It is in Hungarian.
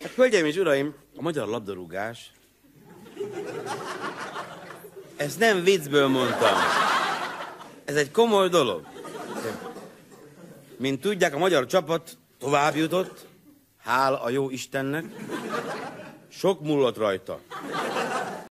Hát, hölgyeim és uraim, a magyar labdarúgás... Ezt nem viccből mondtam. Ez egy komoly dolog. Mint tudják, a magyar csapat tovább jutott, hál a jó Istennek. Sok múlott rajta.